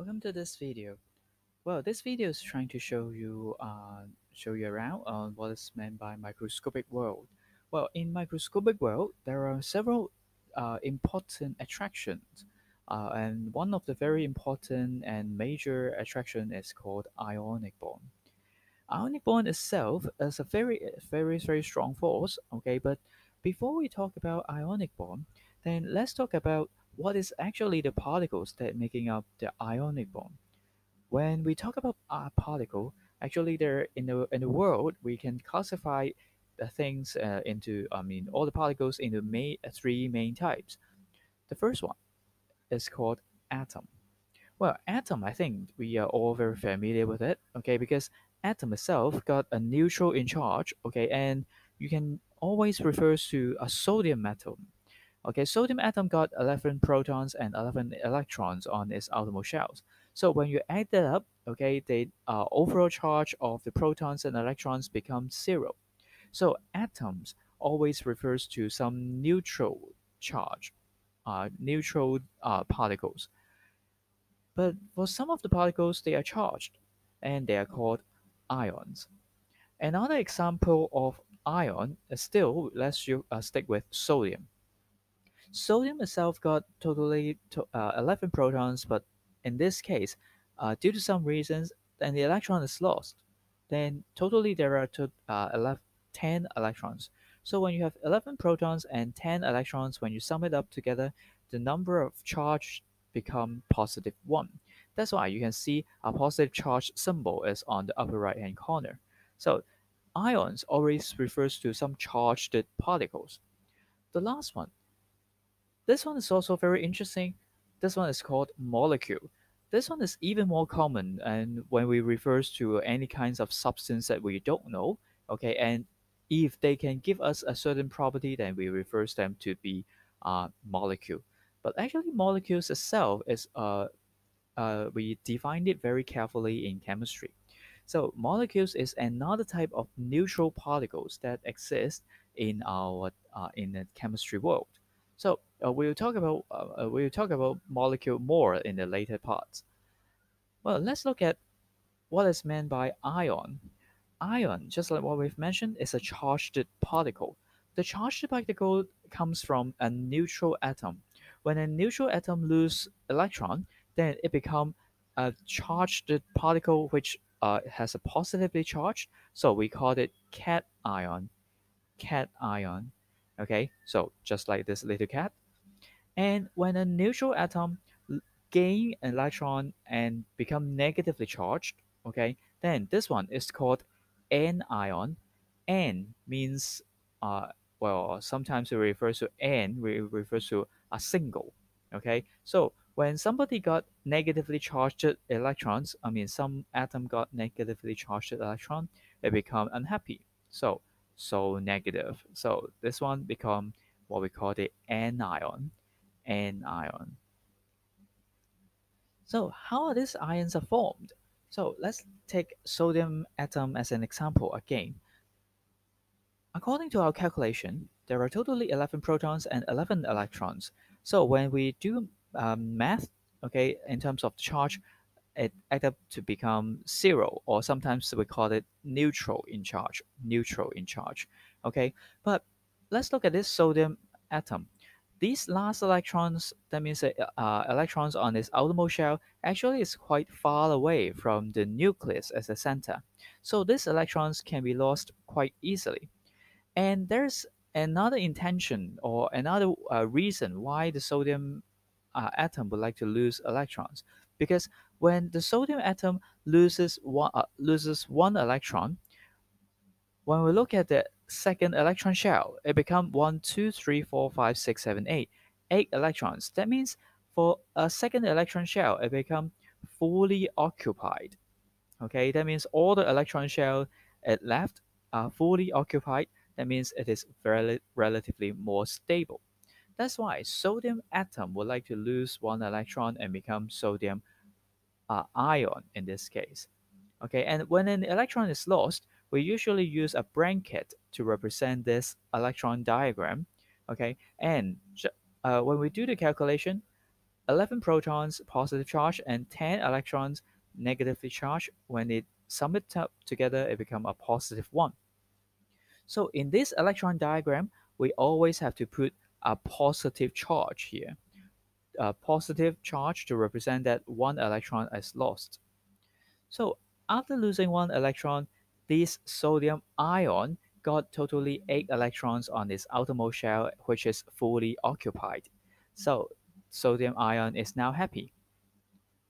Welcome to this video. Well, this video is trying to show you uh, show you around on what is meant by microscopic world. Well, in microscopic world, there are several uh, important attractions, uh, and one of the very important and major attraction is called ionic bond. Ionic bond itself is a very, very, very strong force. Okay, but before we talk about ionic bond, then let's talk about what is actually the particles that making up the ionic bond. When we talk about a particle, actually there in the in the world we can classify the things uh, into I mean all the particles into main, uh, three main types. The first one is called atom. Well, atom, I think we are all very familiar with it, okay, because atom itself got a neutral in charge, okay, and you can always refer to a sodium atom. Okay, sodium atom got 11 protons and 11 electrons on its outermost shells. So when you add that up, okay, the uh, overall charge of the protons and electrons becomes zero. So atoms always refers to some neutral charge, uh, neutral uh, particles. But for some of the particles, they are charged, and they are called ions. Another example of ion still, let's uh, stick with sodium. Sodium itself got totally to, uh, 11 protons, but in this case, uh, due to some reasons, then the electron is lost. Then totally there are to, uh, 11, 10 electrons. So when you have 11 protons and 10 electrons, when you sum it up together, the number of charge become positive 1. That's why you can see a positive charge symbol is on the upper right hand corner. So ions always refers to some charged particles. The last one. This one is also very interesting. This one is called molecule. This one is even more common and when we refer to any kinds of substance that we don't know, okay, and if they can give us a certain property, then we refer them to be uh, molecule. But actually, molecules itself is uh, uh, we defined it very carefully in chemistry. So molecules is another type of neutral particles that exist in our uh, in the chemistry world. So uh, we'll talk about uh, uh, we'll talk about molecule more in the later parts. Well, let's look at what is meant by ion. Ion, just like what we've mentioned, is a charged particle. The charged particle comes from a neutral atom. When a neutral atom loses electron, then it becomes a charged particle which uh, has a positively charged. So we call it cation. Cation. Okay, so just like this little cat. And when a neutral atom gain an electron and become negatively charged, okay, then this one is called anion. N means, uh, well, sometimes we refer to N, we refer to a single, okay. So when somebody got negatively charged electrons, I mean some atom got negatively charged electron, they become unhappy. So so negative. So this one become what we call the anion. Anion. So how are these ions are formed? So let's take sodium atom as an example again. According to our calculation, there are totally 11 protons and 11 electrons. So when we do um, math, okay, in terms of charge, it add up to become zero, or sometimes we call it neutral in charge, neutral in charge, okay. But let's look at this sodium atom. These last electrons, that means uh, electrons on its outermost shell, actually is quite far away from the nucleus as a center. So these electrons can be lost quite easily. And there's another intention or another uh, reason why the sodium uh, atom would like to lose electrons because when the sodium atom loses one uh, loses one electron when we look at the second electron shell. It becomes 1 2 3 4 5 6 7 8 8 electrons. That means for a second electron shell it becomes fully occupied. Okay that means all the electron shell it left are fully occupied. That means it is very relatively more stable. That's why sodium atom would like to lose one electron and become sodium uh, ion in this case. Okay, and when an electron is lost, we usually use a bracket to represent this electron diagram. Okay, and uh, when we do the calculation, 11 protons positive charge and 10 electrons negatively charged. When it summits up together, it becomes a positive one. So in this electron diagram, we always have to put a positive charge here. A positive charge to represent that one electron is lost. So after losing one electron, this sodium ion got totally 8 electrons on its outermost shell, which is fully occupied. So sodium ion is now happy.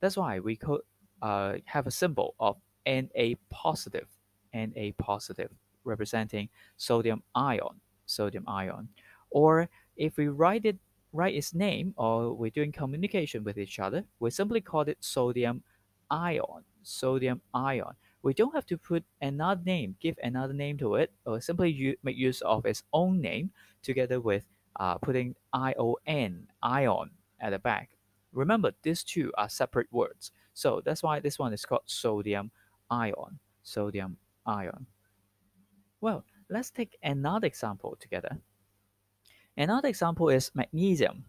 That's why we could uh, have a symbol of Na positive, Na positive, representing sodium ion, sodium ion. Or if we write it write its name or we're doing communication with each other, we simply call it sodium ion, sodium ion. We don't have to put another name, give another name to it, or simply make use of its own name together with uh, putting ion, ion at the back. Remember, these two are separate words. So that's why this one is called sodium ion, sodium ion. Well, let's take another example together. Another example is magnesium.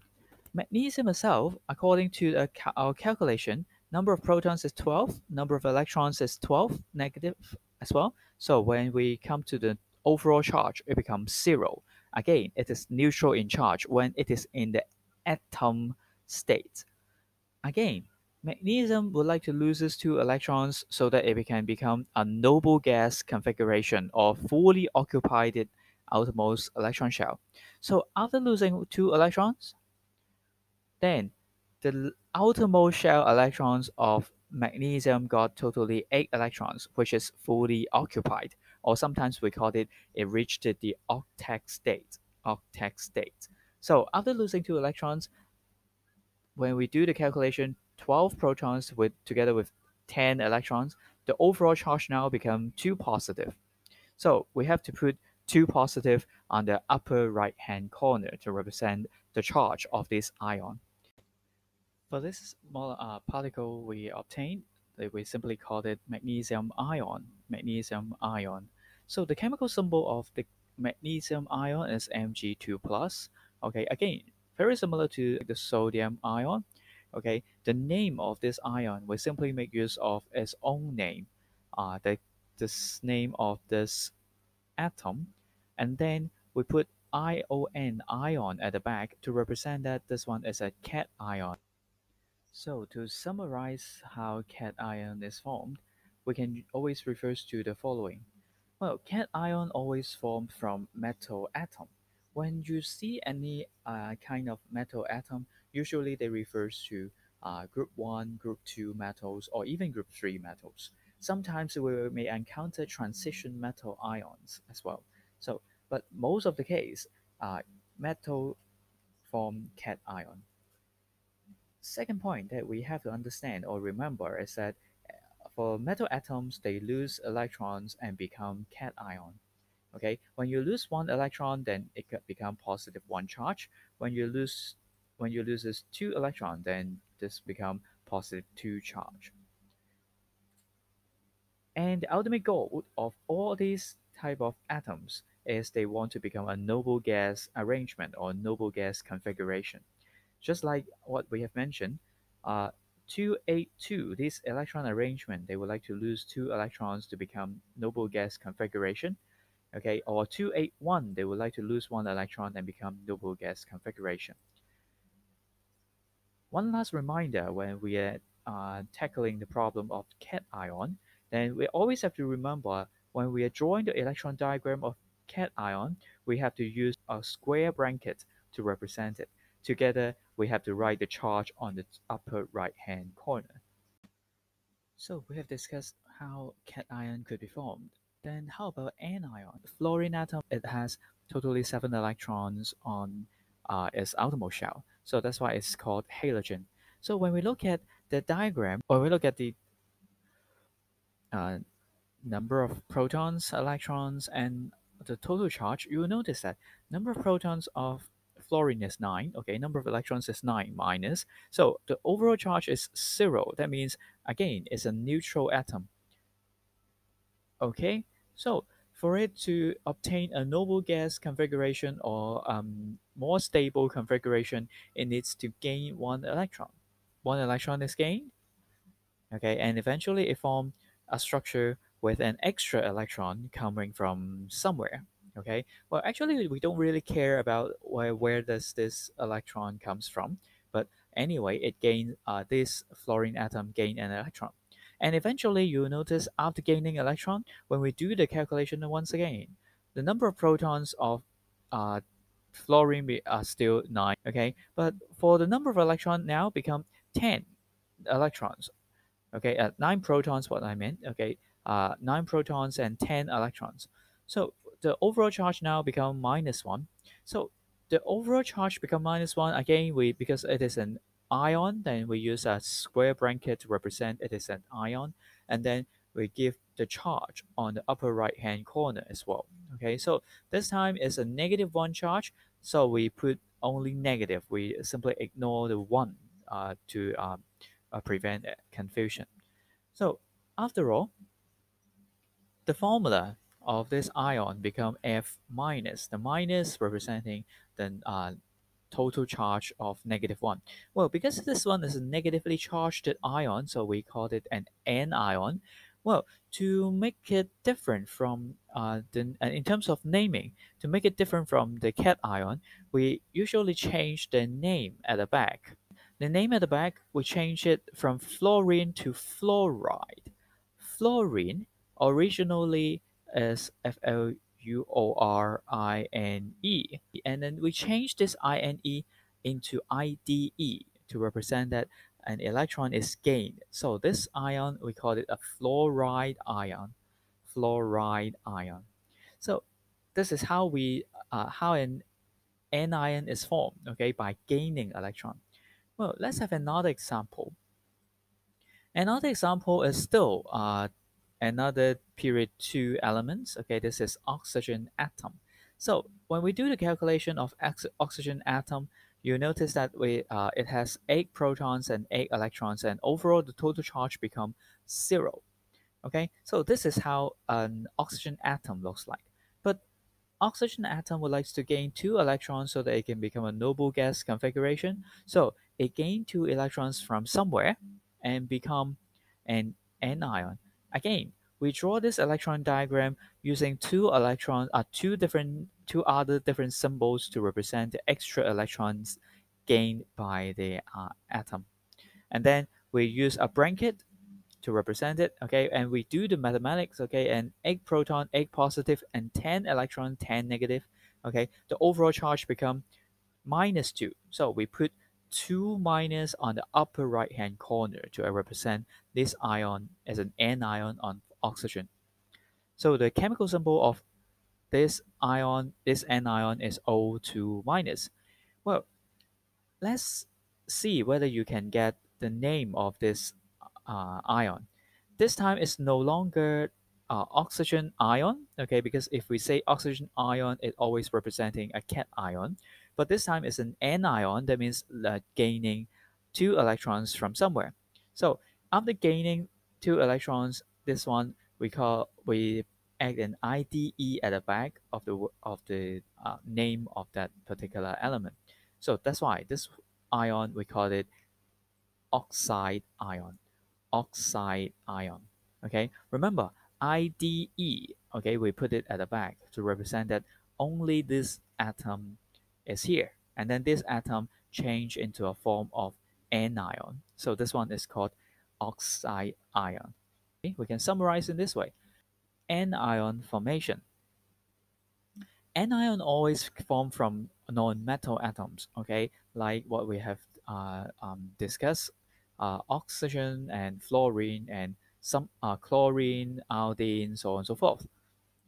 Magnesium itself, according to our calculation, number of protons is 12, number of electrons is 12, negative as well. So when we come to the overall charge, it becomes zero. Again, it is neutral in charge when it is in the atom state. Again, magnesium would like to lose its two electrons so that it can become a noble gas configuration or fully occupied outermost electron shell. So after losing two electrons, then the outermost shell electrons of magnesium got totally 8 electrons, which is fully occupied, or sometimes we call it it reached the octet state. Octet state. So after losing two electrons, when we do the calculation, 12 protons with together with 10 electrons, the overall charge now become 2 positive. So we have to put 2 positive on the upper right hand corner to represent the charge of this ion. For this small uh, particle we obtained, we simply called it magnesium ion, magnesium ion. So the chemical symbol of the magnesium ion is Mg2+. Okay, again, very similar to the sodium ion. Okay, the name of this ion we simply make use of its own name, uh, the this name of this atom, and then we put ion ion at the back to represent that this one is a cation. So to summarize how cation is formed, we can always refer to the following. Well, cation always formed from metal atom. When you see any uh, kind of metal atom, usually they refer to uh, group 1, group 2 metals, or even group 3 metals. Sometimes we may encounter transition metal ions as well. So, but most of the case, uh, metal form cation. Second point that we have to understand or remember is that uh, for metal atoms, they lose electrons and become cation. Okay, when you lose one electron, then it could become positive one charge. When you lose when you loses two electron, then this become positive two charge. And the ultimate goal of all these type of atoms is they want to become a noble gas arrangement or noble gas configuration. Just like what we have mentioned, uh, 282, this electron arrangement, they would like to lose two electrons to become noble gas configuration okay, or 281, they would like to lose one electron and become noble gas configuration. One last reminder when we are uh, tackling the problem of cation, then we always have to remember when we are drawing the electron diagram of cation, we have to use a square bracket to represent it. Together, we have to write the charge on the upper right-hand corner. So we have discussed how cation could be formed. Then how about anion? The fluorine atom, it has totally seven electrons on uh, its outermost shell. So that's why it's called halogen. So when we look at the diagram, or we look at the uh, number of protons, electrons, and the total charge, you will notice that number of protons of fluorine is 9, okay, number of electrons is 9 minus. So the overall charge is 0. That means, again, it's a neutral atom. Okay, so for it to obtain a noble gas configuration or um, more stable configuration, it needs to gain one electron. One electron is gained, okay, and eventually it forms a structure with an extra electron coming from somewhere. Okay, well, actually, we don't really care about where, where does this electron comes from, but anyway, it gains uh, this fluorine atom gain an electron. And eventually you'll notice after gaining electron, when we do the calculation once again, the number of protons of uh, fluorine are still 9, okay? But for the number of electron now become 10 electrons, okay? Uh, 9 protons, what I meant, okay? Uh, 9 protons and 10 electrons. So the overall charge now become minus 1. So the overall charge become minus 1 again we because it is an ion, then we use a square bracket to represent it is an ion, and then we give the charge on the upper right hand corner as well. Okay, so this time is a negative one charge, so we put only negative. We simply ignore the one uh, to um, uh, prevent confusion. So after all, the formula of this ion become F minus, the minus representing the uh, total charge of negative 1. Well, because this one is a negatively charged ion, so we called it an anion. Well, to make it different from uh, the, uh, in terms of naming, to make it different from the cation, we usually change the name at the back. The name at the back, we change it from fluorine to fluoride. Fluorine originally is F-L U O R I N E. And then we change this I N E into I D E to represent that an electron is gained. So this ion, we call it a fluoride ion. Fluoride ion. So this is how we uh, how an anion is formed, okay, by gaining electron. Well, let's have another example. Another example is still uh, another period 2 elements. Okay, this is oxygen atom. So when we do the calculation of oxygen atom, you notice that we uh, it has 8 protons and 8 electrons and overall the total charge become 0. Okay, so this is how an oxygen atom looks like. But oxygen atom would like to gain 2 electrons so that it can become a noble gas configuration. So it gained 2 electrons from somewhere and become an anion. Again, we draw this electron diagram using two electrons, uh, two different, two other different symbols to represent the extra electrons gained by the uh, atom. And then we use a bracket to represent it, okay, and we do the mathematics, okay, and 8 proton, 8 positive, and 10 electron, 10 negative, okay, the overall charge become minus 2. So we put 2 minus on the upper right hand corner to represent this ion as an anion on oxygen. So the chemical symbol of this ion, this anion is O2 minus. Well, let's see whether you can get the name of this uh, ion. This time it's no longer uh, oxygen ion, okay, because if we say oxygen ion, it always representing a cation. But this time it's an anion, that means uh, gaining two electrons from somewhere. So after gaining two electrons, this one we call we add an IDE at the back of the of the uh, name of that particular element. So that's why this ion we call it oxide ion. Oxide ion. Okay, remember IDE. Okay, we put it at the back to represent that only this atom is here. And then this atom change into a form of anion. So this one is called oxide ion. Okay? We can summarize in this way. Anion formation. Anion always form from non-metal atoms, okay, like what we have uh, um, discussed, uh, oxygen and fluorine and some uh, chlorine, iodine, so on and so forth,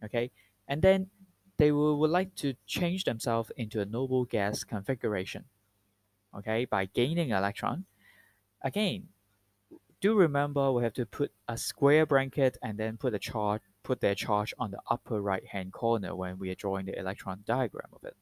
okay, and then they will, would like to change themselves into a noble gas configuration okay by gaining electron. Again do remember we have to put a square bracket and then put a charge put their charge on the upper right hand corner when we are drawing the electron diagram of it